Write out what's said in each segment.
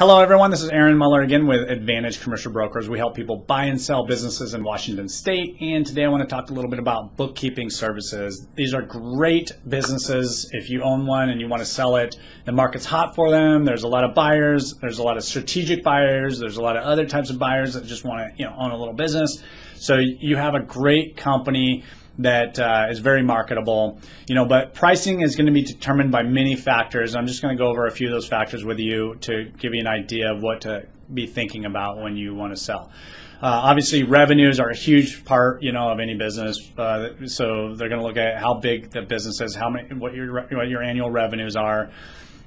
Hello, everyone. This is Aaron Muller again with Advantage Commercial Brokers. We help people buy and sell businesses in Washington State. And today I want to talk a little bit about bookkeeping services. These are great businesses. If you own one and you want to sell it, the market's hot for them. There's a lot of buyers. There's a lot of strategic buyers. There's a lot of other types of buyers that just want to, you know, own a little business. So you have a great company that uh, is very marketable. You know, but pricing is going to be determined by many factors. I'm just going to go over a few of those factors with you to give you an idea of what to be thinking about when you want to sell. Uh, obviously, revenues are a huge part, you know, of any business. Uh, so they're going to look at how big the business is, how many, what your what your annual revenues are.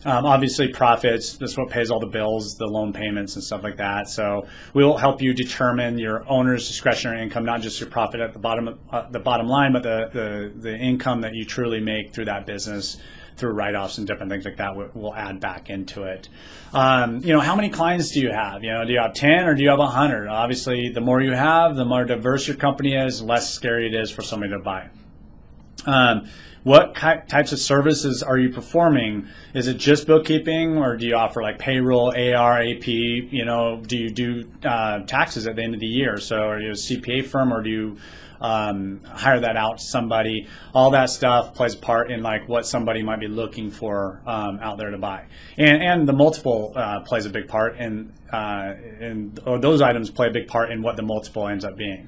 Um, obviously, profits, that's what pays all the bills, the loan payments, and stuff like that. So we will help you determine your owner's discretionary income, not just your profit at the bottom, uh, the bottom line, but the, the, the income that you truly make through that business through write-offs and different things like that we'll add back into it. Um, you know, how many clients do you have? You know, do you have 10 or do you have 100? Obviously, the more you have, the more diverse your company is, less scary it is for somebody to buy. Um, what types of services are you performing? Is it just bookkeeping, or do you offer like payroll, AR, AP? You know, do you do uh, taxes at the end of the year? So, are you a CPA firm, or do you um, hire that out to somebody? All that stuff plays a part in like what somebody might be looking for um, out there to buy, and and the multiple uh, plays a big part, and uh, and or those items play a big part in what the multiple ends up being.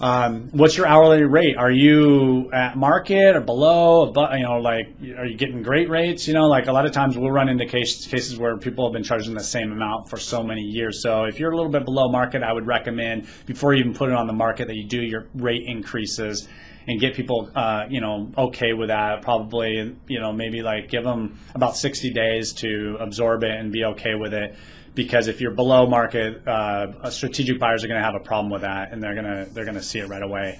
Um, what's your hourly rate? Are you at market or below? You know, like, are you getting great rates? You know, like a lot of times we'll run into case, cases where people have been charging the same amount for so many years. So if you're a little bit below market, I would recommend before you even put it on the market that you do your rate increases and get people, uh, you know, okay with that. Probably, you know, maybe like give them about 60 days to absorb it and be okay with it because if you're below market, uh, strategic buyers are going to have a problem with that, and they're going to they're going to see it right away.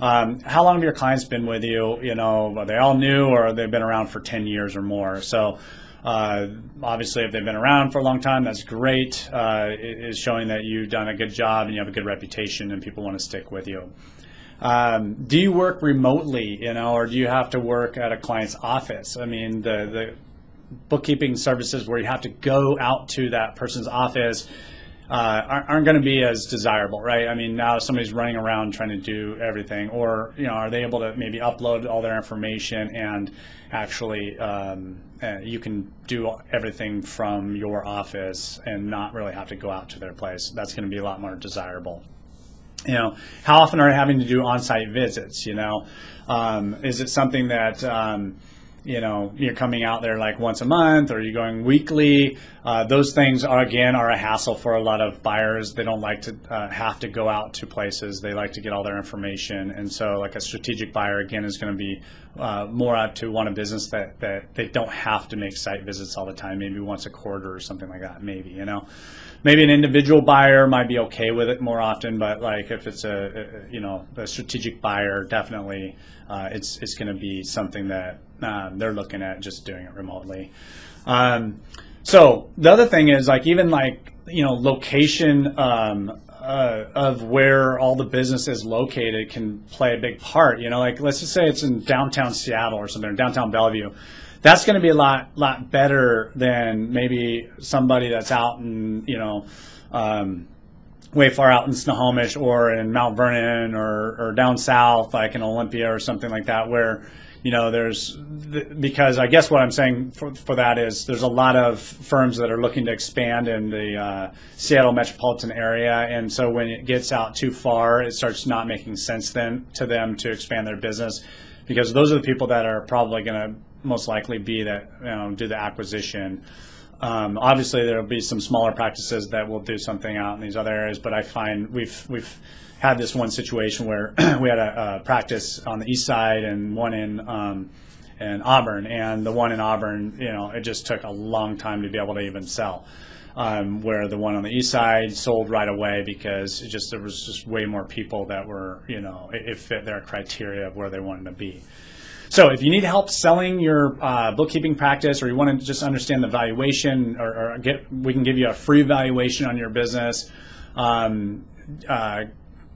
Um, how long have your clients been with you? You know, are they all new or they've been around for 10 years or more? So, uh, obviously, if they've been around for a long time, that's great. Uh, it is showing that you've done a good job and you have a good reputation and people want to stick with you. Um, do you work remotely, you know, or do you have to work at a client's office? I mean, the, the bookkeeping services where you have to go out to that person's office uh, aren't, going to be as desirable, right? I mean, now somebody's running around trying to do everything, or you know, are they able to maybe upload all their information and actually um, uh, you can do everything from your office and not really have to go out to their place? That's going to be a lot more desirable. You know, how often are you having to do on-site visits? You know, um, is it something that um, you know you're coming out there like once a month or you're going weekly uh, those things are again are a hassle for a lot of buyers. They don't like to uh, have to go out to places. They like to get all their information. And so like a strategic buyer again is going to be uh, more out to want a business that, that they don't have to make site visits all the time maybe once a quarter or something like that maybe you know. Maybe an individual buyer might be okay with it more often but like if it's a, a you know a strategic buyer definitely uh, it's it's going to be something that um, they're looking at just doing it remotely. Um, so the other thing is like even like you know location um, uh, of where all the business is located can play a big part. You know, like let's just say it's in downtown Seattle or something, or downtown Bellevue. That's going to be a lot lot better than maybe somebody that's out in you know. Um, way far out in Snohomish or in Mount Vernon or, or down south, like in Olympia or something like that, where you know, there's because I guess what I'm saying for, for that is there's a lot of firms that are looking to expand in the uh, Seattle metropolitan area, and so when it gets out too far, it starts not making sense then to them to expand their business because those are the people that are probably going to most likely be that you know do the acquisition. Um, obviously, there will be some smaller practices that will do something out in these other areas, but I find we've we've had this one situation where we had a, a, practice on the east side and one in um, in Auburn, and the one in Auburn, you know, it just took a long time to be able to even sell. Um, where the one on the east side sold right away because it just there was just way more people that were, you know, it, it fit their criteria of where they wanted to be. So if you need help selling your uh, bookkeeping practice, or you want to just understand the valuation, or, or, get, we can give you a free valuation on your business. Um, uh,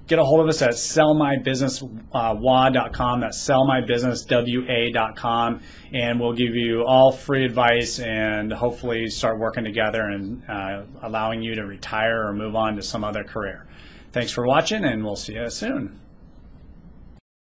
get a hold of us at sellmybusinesswa.com. That's sellmybusinesswa.com. And we'll give you all free advice and hopefully start working together and uh, allowing you to retire or move on to some other career. Thanks for watching, and we'll see you soon.